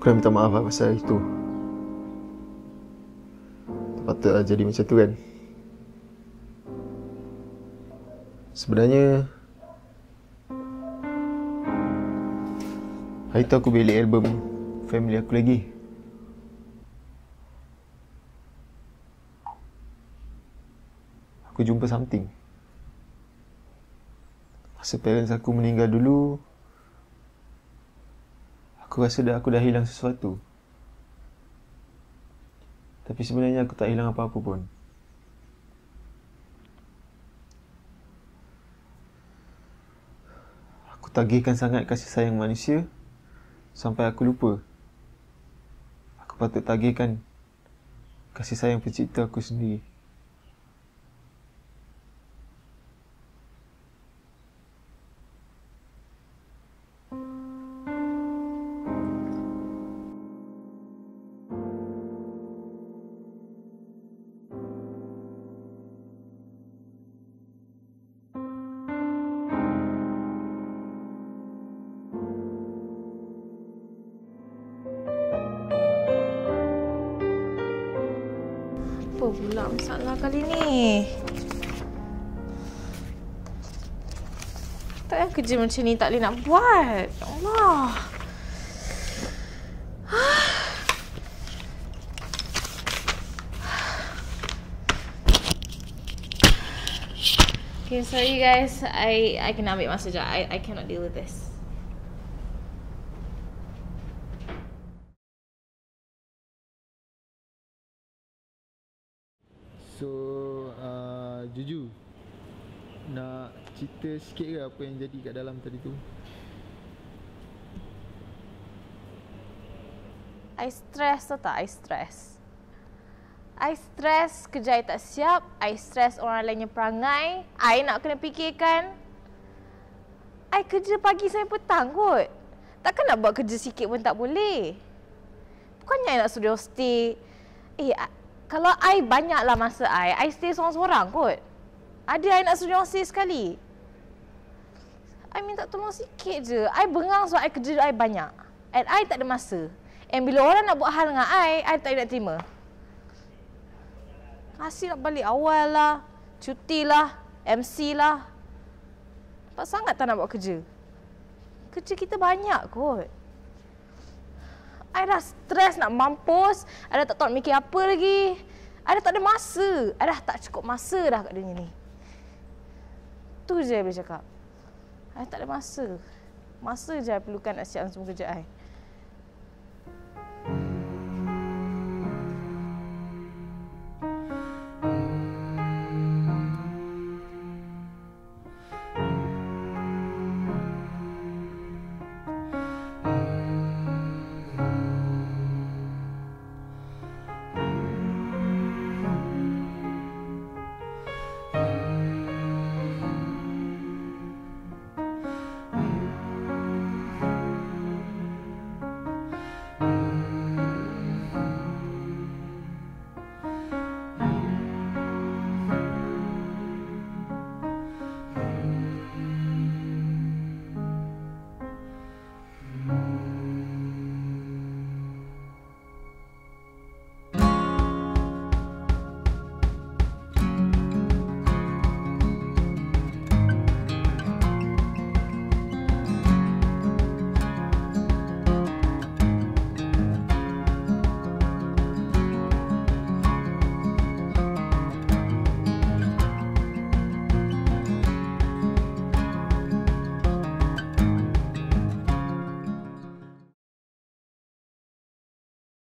Aku nak minta maaf lah pasal itu. Patutlah jadi macam tu kan. Sebenarnya Hari tu aku belik album family aku lagi. Aku jumpa something. Masa parents aku meninggal dulu, aku rasa dah aku dah hilang sesuatu. Tapi sebenarnya aku tak hilang apa-apa pun. Aku tagihkan sangat kasih sayang manusia sampai aku lupa. Aku patut tagihkan kasih sayang pencipta aku sendiri. Pula masalah kali ni? Tak payah kerja macam ni tak boleh nak buat. Ya Allah. Okay, sorry guys. I I kena ambil masa sekejap. I I cannot deal with this. So, uh, Juju Nak cerita sikit ke apa yang jadi kat dalam tadi tu? I stress tau tak? I stress. I stress kerja I tak siap. I stress orang lainnya perangai. I nak kena fikirkan. I kerja pagi sampai petang kot. Takkan nak buat kerja sikit pun tak boleh. Bukannya I nak suruh stay. Eh, kalau I banyak lah masa I, I stay seorang-seorang kot. Ada I nak suruh stay sekali. I minta tolong sikit je. I bengang sebab I kerja I banyak. And I tak ada masa. And bila orang nak buat hal dengan I, I tak nak terima. Kasih nak balik awal lah. Cuti lah. MC lah. Nampak sangat tak nak buat kerja. Kerja kita banyak kot. I dah stres nak mampus. I dah tak tahu nak mikir apa lagi. I dah tak ada masa. I dah tak cukup masa dah kat dunia ni. Tu je I boleh cakap. I tak ada masa. Masa je I perlukan nak siapkan semua kerja I.